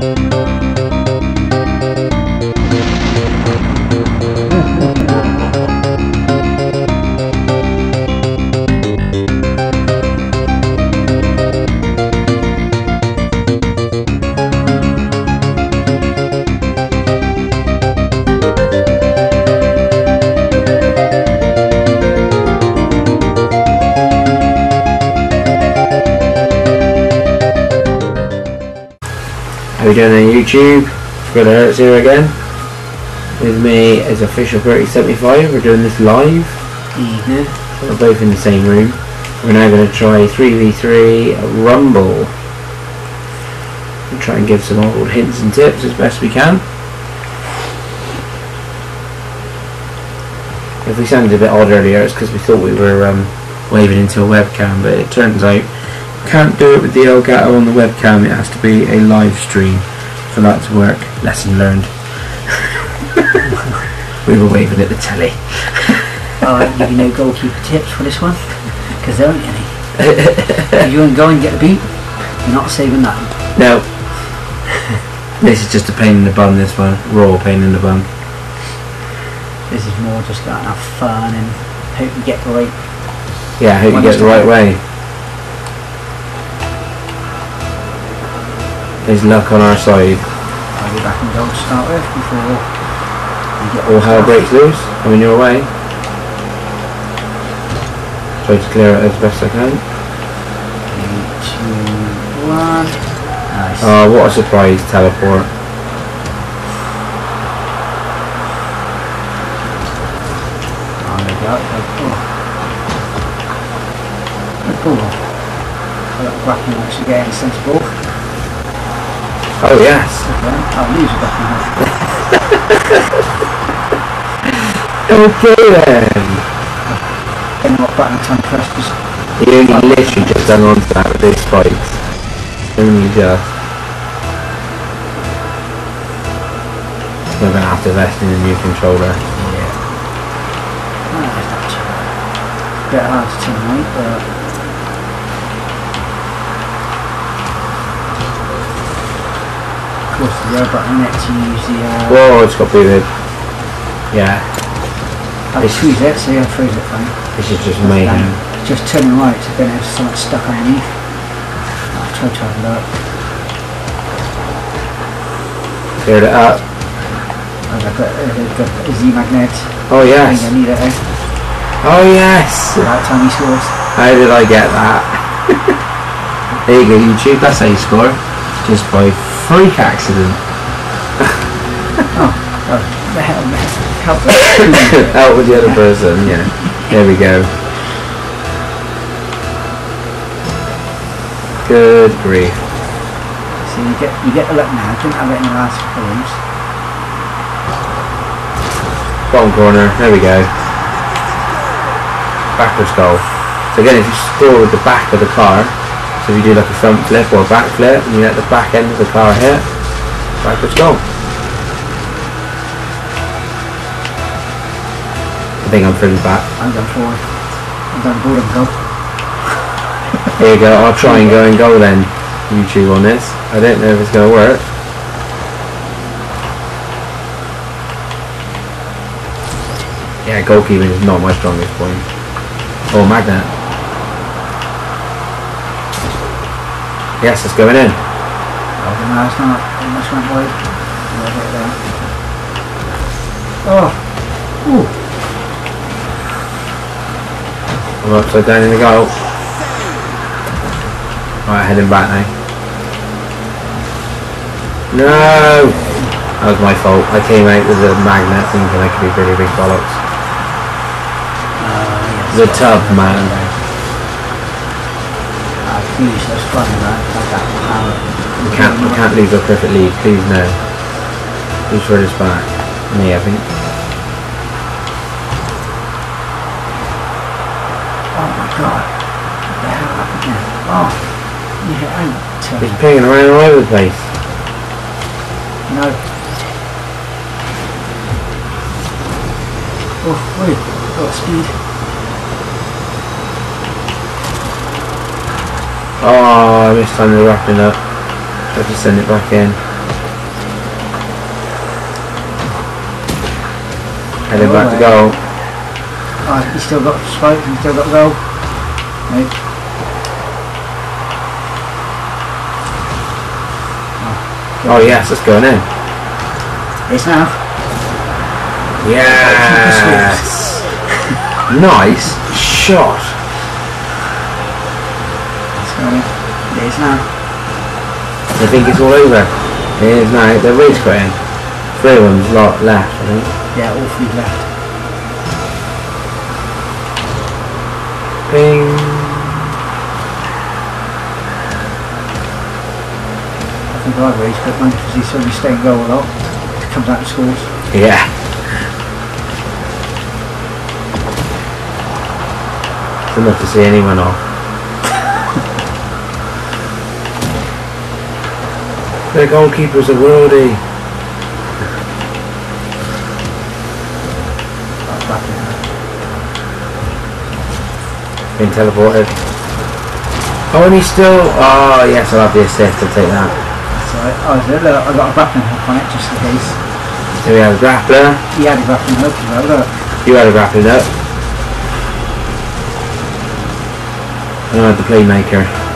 How we doing on YouTube? Fred Hertz here again. With me is Officialbertie75. We're doing this live. Evening. We're both in the same room. We're now going to try 3v3 Rumble. We'll try and give some old hints and tips as best we can. If we sounded a bit odd earlier, it's because we thought we were um, waving into a webcam, but it turns out can't do it with the Elgato on the webcam. It has to be a live stream for that to work. Lesson learned. we were waving at the telly. I'll give you no goalkeeper tips for this one, because there aren't any. if you want to go and get a beat, you're not saving that. No. this is just a pain in the bum, this one. Raw pain in the bum. This is more just to have fun and hope you get the right. Yeah, hope you get the right way. There's luck on our side. I'll be back in goal to start with before All hell breaks loose. I'm in your way. Try to clear it as best I can. Three, two, one. Nice. Oh, what a surprise teleport. Oh, there you go. Oh. Good ball. I got the backing actually getting sensible. Oh, yes. Okay, I'll lose the backing Okay then. And what button time press just He only literally just hung on to that with those spikes. Only just. We're to have to invest in a new controller. Yeah. Ah, there's that chair. Bit hard to turn right, but course the button next to use the uh Whoa, it's got booted. Yeah, I squeeze it so you freeze it fine. this is just mayhem. Just turning right so then there's something stuck underneath. I'll try to have a look. Cleared it up. I've got a, a Z magnet. Oh I think I need it eh? Oh yes. About time he scores. How did I get that? there you go, YouTube. That's how you score. Just by freak accident. Oh, the hell, help Out with the other person. Yeah. There we go. Good grief. So you get you get the look now. Didn't have it in the last films. Bottom corner. There we go. Backwards goal. So again, if you score with the back of the car, so if you do like a front flip or a back flip, and you let the back end of the car hit, backwards goal. I think I'm pretty back. I'm going forward. I'm going forward and go. Here you go. I'll try and go and go then. YouTube on this. I don't know if it's going to work. Yeah, goalkeeping is not my strongest point. Oh, magnet. Yes, it's going in. Oh, no, it's not. It must went wide. Yeah, get. Oh. Ooh. I'm upside down in the goal. Right, heading back now. No! That was my fault. I came out with a magnet thinking I could be really big bollocks. Uh, yes. The tub man. I finished those fun that. Like that power. We can't, we can't lose our perfect lead, please no. Who's for this back? Me, I think. Oh my god. What the hell happened there? Oh. Yeah, I'm telling He's pinging around all over the place. No. Oh, wait. Got speed. Oh, I missed time the wrapping up. I have to send it back in. Heading oh, back to goal. Oh, you still got smoke, You still got goal. Mate. Oh, yes, it's going in. It's now. Yes! nice shot! Is now. I think it's all over. It is now. The race in. Three of them's lot left, I think. Yeah, all three left. Bing. I think I've raised quick one because he's only staying goal a lot. Comes out and scores. Yeah. Enough to see anyone off. The goalkeeper's a worldie. That's back in there. Been teleported. Oh, and he's still. Oh, yes, I'll have the assist. I'll take that. That's alright. Oh, is it? Look, I got a grappling hook on it just in case. Here we have a grappler. He had a grappling hook as well, look. You had a grappling up. I had the playmaker.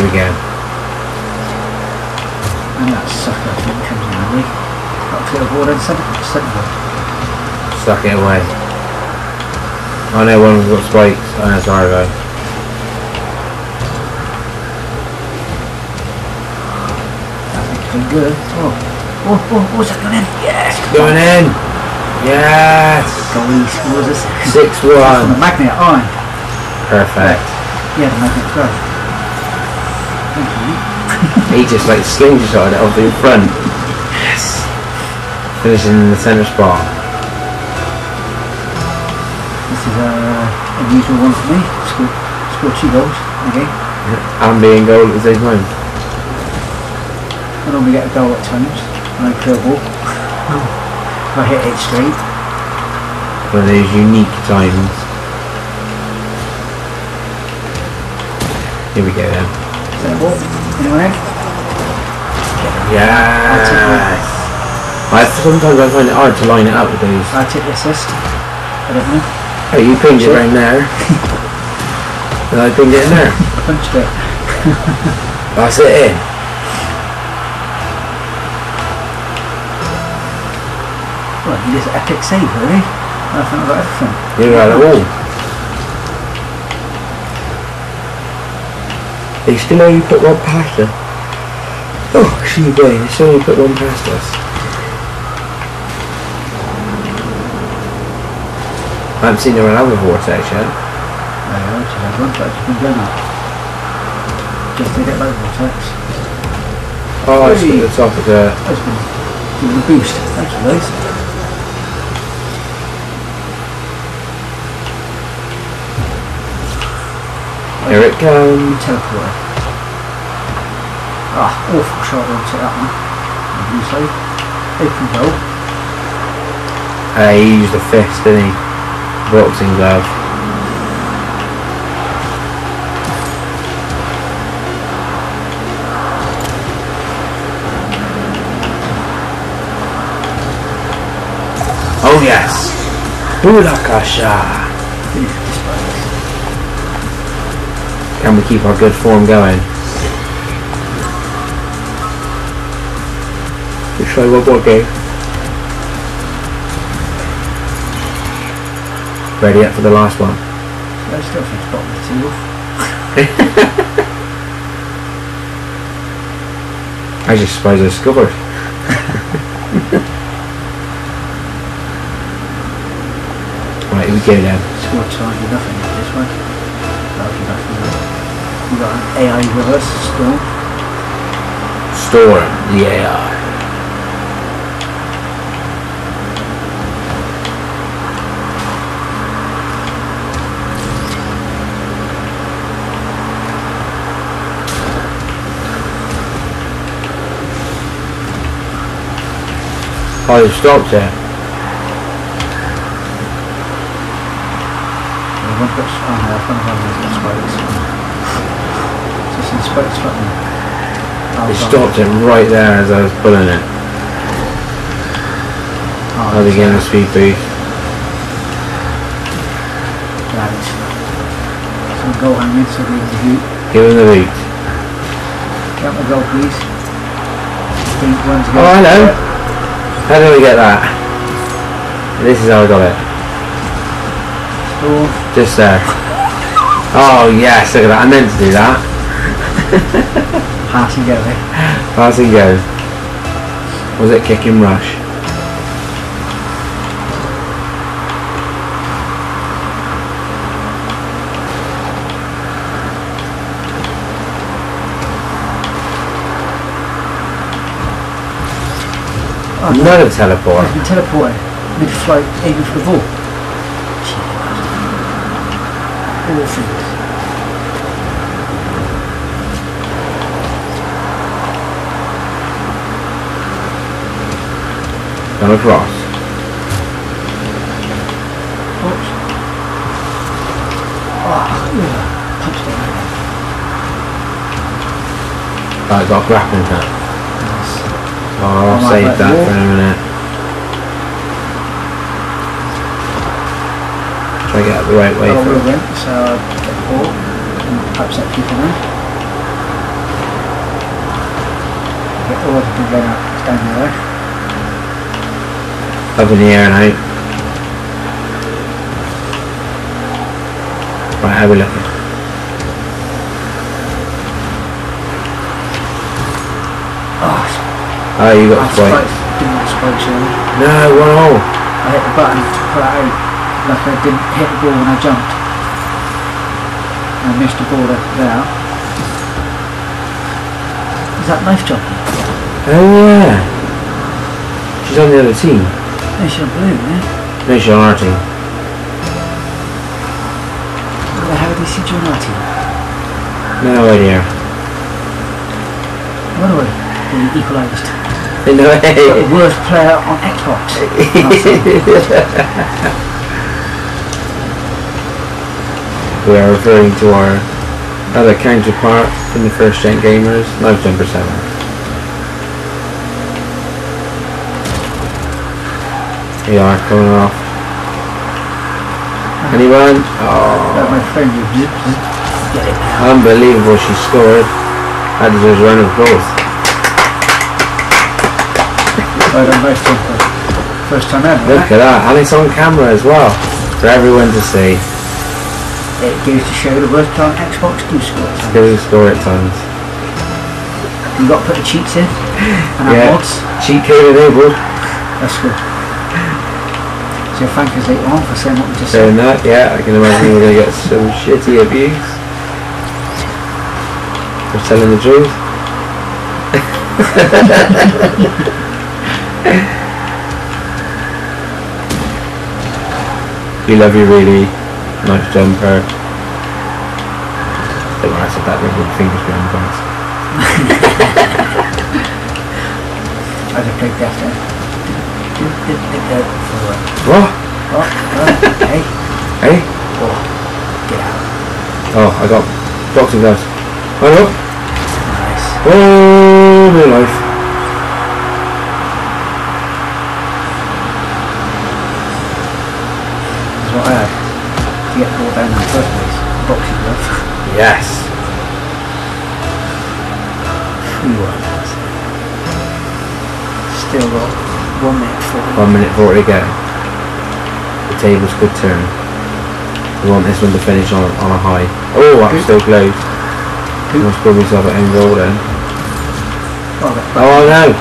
Here we go. And that sucker, I think, comes in handy. Got a clear ball and centre. Suck it away. Oh no, one of them's got spikes. Oh no, it's Argo. I think it's been good. Oh, oh, oh, oh what's that going in? Yes! Going in! Yes! Goalie scores a second. 6 On the 1. magnet, on. Perfect. Yeah, the magnet as well. Thank you. He just like slingshot it off in front. Yes! Finishing in the centre spot. This is uh, a unusual one for me. Score, score two goals in a game. And being goal at the same time. I normally get a goal at times I a ball. if I hit it straight. One of those unique times. Here we go then. Anyone? Yes! I sometimes I find it hard to line it up with those. I take the assist. I don't know. Oh, you pinged it around there. and I pinged it in there. Punched it. That's it in. Well, he did epic save, really. I think got everything. You had it all. They still only put one past us. Oh, excuse me, they still only put one past us. I haven't seen anyone have a vortex yet. I actually had one, but it's been up. Just did it like vortex. Oh, it's at the top of the... That's been a boost. Thank you, Here it comes. Teleporter. Ah, awful shot there to that one. Side. Open goal. Uh, he used a fist, didn't he? Boxing glove. Oh yes! Budakasha! Can we keep our good form going? We try one more game. Ready up for the last one. I still think it's of the off. I just suppose I discovered. right, here we go then. Score charge with nothing AI with. Storm, the AI. Oh, it stopped there. I'm going to put, I'm going to have spikes. Just some spikes from them. Oh, They God. stopped it right there as I was pulling it. Oh, I'll be getting the speed boost. Right. Some goal hanging, so can do. Give him the boot. Count the goal, please. Oh, hello. How did we get that? This is how I got it. Score. Just there. Oh yes, look at that. I meant to do that. Pass and go, eh? Pass and go. Was it kick and rush? Oh, no. Another teleport. He's been teleported mid-flight, aiming for the ball. All Gone across. Oops. Oh, it. Got a grappling hook. Nice. Oh, I'll I save that you. for a minute. Try to get the right way Oh, for we'll it. win, so I'll get the ball and upset people now. Get all of the it's down there. Up in the air and out. Right, how are we looking? Oh, ah. Oh, ah, you got I spiked, spikes. No, one all. I hit the button to pull it out, like I didn't hit the ball when I jumped. I missed the ball there. there. Is that knife jockey? Oh yeah. She's on the other team. No, she's on blue, eh? No, she's on our team. Where the hell did she join our team? No idea. I wonder where the equalised. No way. The worst player on Xbox. we are referring to our other counterpart in the first gen gamers, Live Jumper 7. Are coming off. Anyone? Oh, my friend you zip, zip. Get it now. unbelievable she scored. That deserves a round of applause. Done, both jumper. First time ever. Look at that, and it's on camera as well, for everyone to see. It goes to show the worst on Xbox do score. it. Go score at times. You got to put the cheats in and Yeah. mods. Cheat code enabled. That's good. So thank us later on for saying what we just Saying said. that, yeah, I can imagine we're going to get some shitty abuse. For telling the truth. we love you really. Nice jumper. Don't worry, I said that with my fingers behind the glass. I just played Death What? Oh, oh, hey, Hey? oh, get out. Oh, I got boxing gloves. Oh, look. Nice. Oh, my life. That's what I had to get brought down in the first place. Boxing glove. Yes. Still got one minute. One minute forty to go. The tables could turn. We want this one to finish on, on a high. Oh, I'm still close. Good. I'll score myself at end goal then. Oh, oh I Oh no!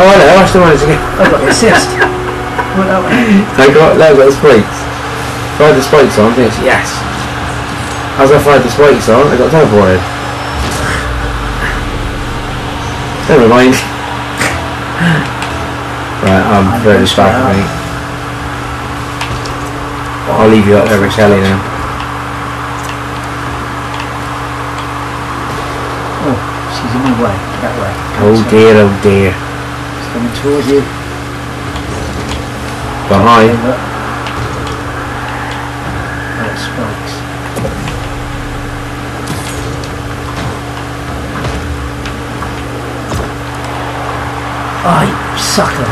Oh no, I still managed to get. I got the assist. Went that way. I got no, I got the spikes. Fired the spikes on, yes. yes. As I fired the spikes on, I got teleported. Never mind. Right, I'm very gonna start back, out. mate. I'll leave you up there with Kelly now. Oh, she's in my way. That way. Oh dear, oh dear. She's coming towards you. behind. Look. Oh, right, spikes. Oh, you sucker.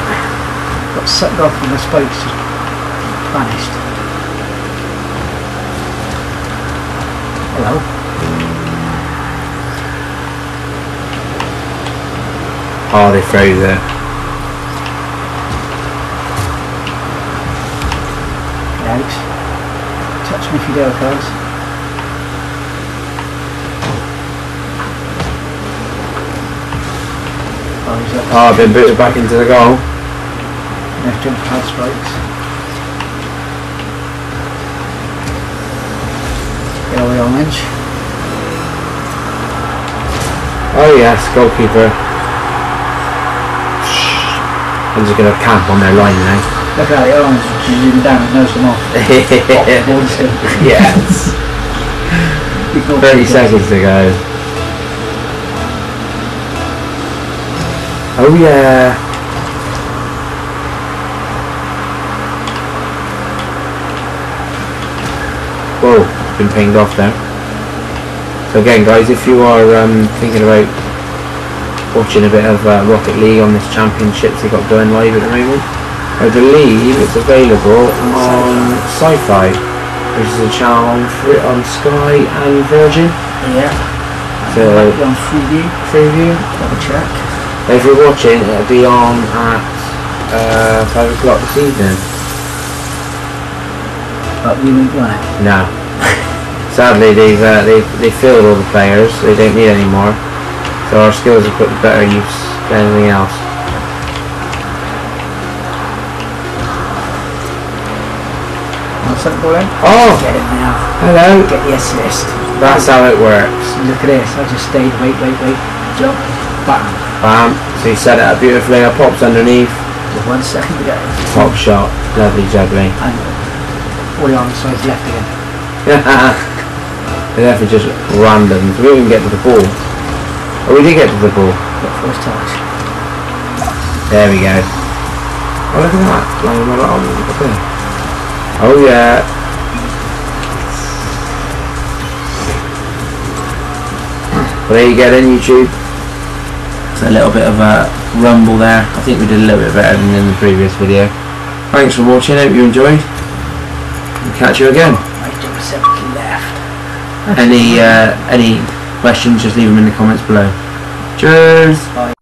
Got sucked off and the spokes just vanished. Hello? Oh, they froze it. Alex. Touch me if you dare, guys. Oh, he's up. Oh, been booted back into the goal. Left jump pad spikes. Get away on edge. Oh yes, goalkeeper. I'm just gonna camp on their line now. Look at the orange zoom down and nose them off. Yes. 30 seconds to go. Oh yeah. Whoa, been pinged off there. So again guys, if you are um, thinking about watching a bit of uh, Rocket League on this championships they got going live at the moment, I believe it's available on Sci-Fi, which is a channel on, on Sky and Virgin. Yeah. So- on Freeview. Preview. Double check. If you're watching, it'll be on at uh, 5 o'clock this evening. But we won't it. No. Sadly, they've, uh, they've, they filled all the players, they don't need any more. So our skills are put to better use than anything else. What's that ball in? Oh! Get it now. Hello! Get the assist. That's how it works. Look at this. I just stayed. Wait, wait, wait. Jump. Bam. Bam. So he set it up beautifully, it pops underneath. With one second to go. Top shot. Lovely juggling. And all the arm sides left again. They're definitely just random. We didn't even get to the ball. Oh, we did get to the ball. Got first touch. There we go. Oh, look at that. Lying on oh, look at that. Oh, yeah. Well, there you go then, YouTube. A little bit of a rumble there. I think we did a little bit better than in the previous video. Thanks for watching. Hope you enjoyed. We'll catch you again. Right, jump seven left. Any uh, any questions, just leave them in the comments below. Cheers! Bye.